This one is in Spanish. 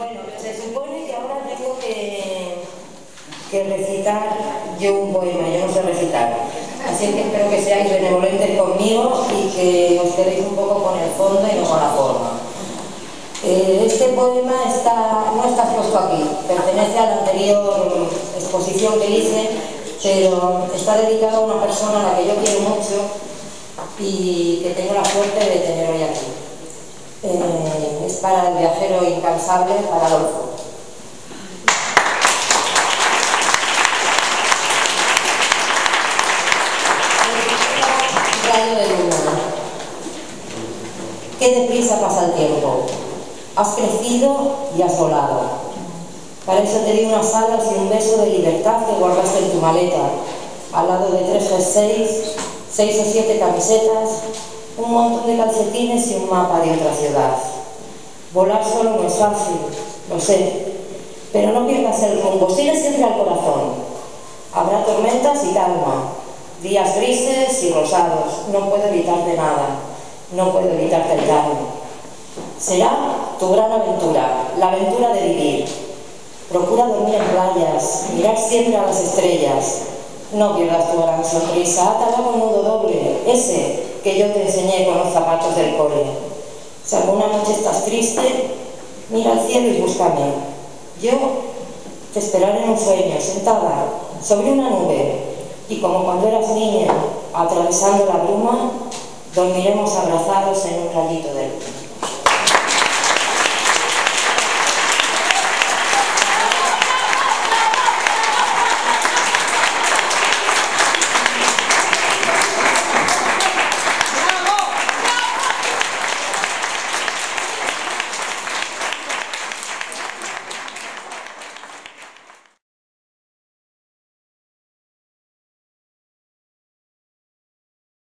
Bueno, se supone que ahora tengo que, recitar yo un poema, yo no sé recitar. Así que espero que seáis benevolentes conmigo y que os quedéis un poco con el fondo y no con la forma. Eh, este poema no está expuesto aquí, pertenece a la anterior exposición que hice, pero está dedicado a una persona a la que yo quiero mucho y que tengo la suerte de tener hoy aquí. Para el viajero incansable, para Adolfo. Rayo de. Qué deprisa pasa el tiempo. Has crecido y has volado. Para eso te di unas alas y un beso de libertad que guardaste en tu maleta, al lado de tres G6, seis o siete camisetas, un montón de calcetines y un mapa de otra ciudad. Volar solo no es fácil, lo sé, pero no pierdas el rumbo, sigue siempre al corazón. Habrá tormentas y calma, días grises y rosados, no puedo evitarte nada, no puedo evitarte el calma. Será tu gran aventura, la aventura de vivir. Procura dormir en playas, mirar siempre a las estrellas. No pierdas tu gran sonrisa, átala con nudo doble, ese que yo te enseñé con los zapatos del cole. Si alguna noche estás triste, mira al cielo y búscame. Yo te esperaré en un sueño, sentada sobre una nube, y como cuando eras niña, atravesando la bruma, dormiremos abrazados en un rayito de luz.